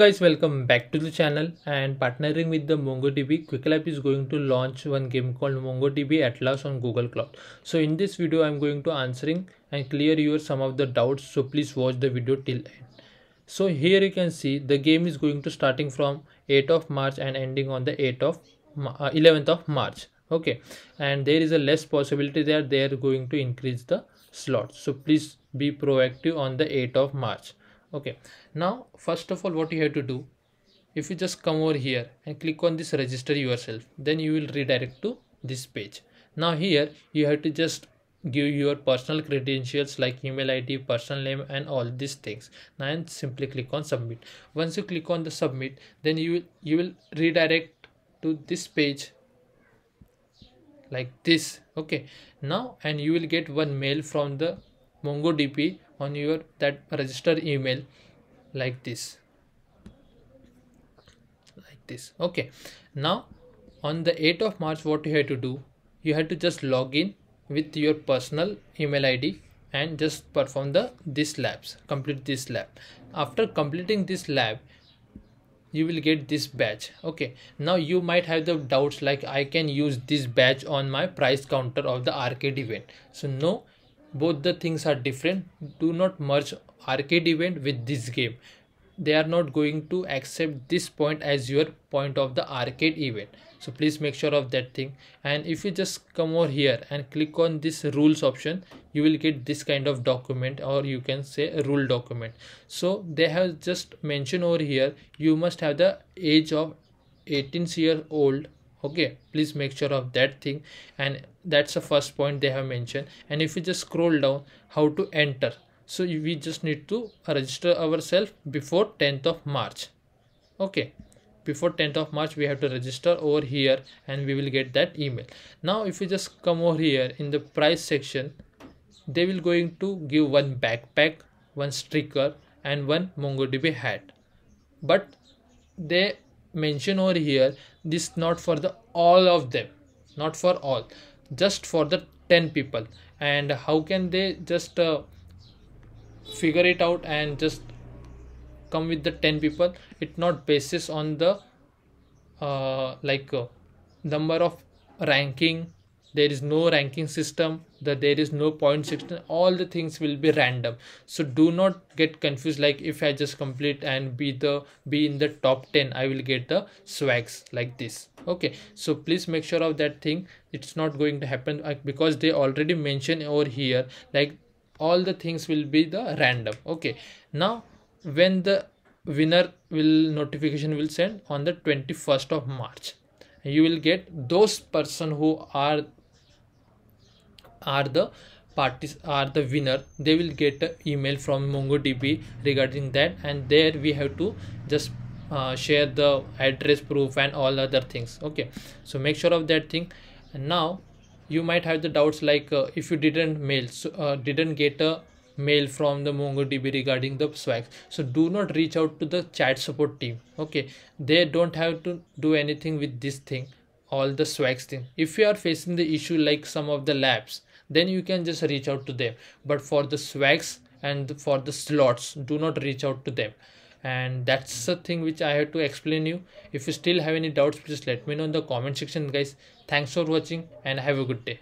guys welcome back to the channel and partnering with the mongodb Qwiklab is going to launch one game called mongodb atlas on google cloud. So in this video i'm going to answering and clear your some of the doubts. So please watch the video till end. So here you can see the game is going to starting from 8th of march and ending on the 8th of uh, 11th of march. Okay. And there is a less possibility that they are going to increase the slots. So please be proactive on the 8th of march okay. Now first of all what you have to do if you just come over here and click on this register yourself then you will redirect to this page. Now here you have to just give your personal credentials like email id personal name and all these things. Now and simply click on submit. Once you click on the submit then you will you will redirect to this page like this. Okay. Now and you will get one mail from the mongodb on your that register email like this. Like this. Okay. Now on the 8th of march what you have to do? You have to just log in with your personal email id and just perform the this labs complete this lab. After completing this lab you will get this badge okay. Now you might have the doubts like i can use this badge on my price counter of the arcade event. So no both the things are different. Do not merge arcade event with this game. They are not going to accept this point as your point of the arcade event. So please make sure of that thing. And if you just come over here and click on this rules option you will get this kind of document or you can say rule document. So they have just mentioned over here you must have the age of 18 year old okay please make sure of that thing. And that's the first point they have mentioned. And if you just scroll down how to enter. So we just need to register ourselves before 10th of march. Okay before 10th of march we have to register over here and we will get that email. Now if you just come over here in the price section they will going to give one backpack one sticker and one mongodb hat. But they mention over here this not for the all of them not for all just for the 10 people. And how can they just uh, figure it out and just come with the 10 people? It not basis on the uh, like uh, number of ranking there is no ranking system that there is no point system all the things will be random. So do not get confused like if i just complete and be the be in the top 10 i will get the swags like this. Okay so please make sure of that thing. It's not going to happen uh, because they already mentioned over here like all the things will be the random. Okay now when the winner will notification will send on the 21st of march you will get those person who are are the parties are the winner. They will get an email from mongodb regarding that and there we have to just uh, share the address proof and all other things. Okay so make sure of that thing. And now you might have the doubts like uh, if you didn't mail so, uh, didn't get a mail from the mongodb regarding the swag so do not reach out to the chat support team. Okay they don't have to do anything with this thing all the swags thing. If you are facing the issue like some of the labs then you can just reach out to them. But for the swags and for the slots do not reach out to them. And that's the thing which i have to explain you. If you still have any doubts please let me know in the comment section guys. Thanks for watching and have a good day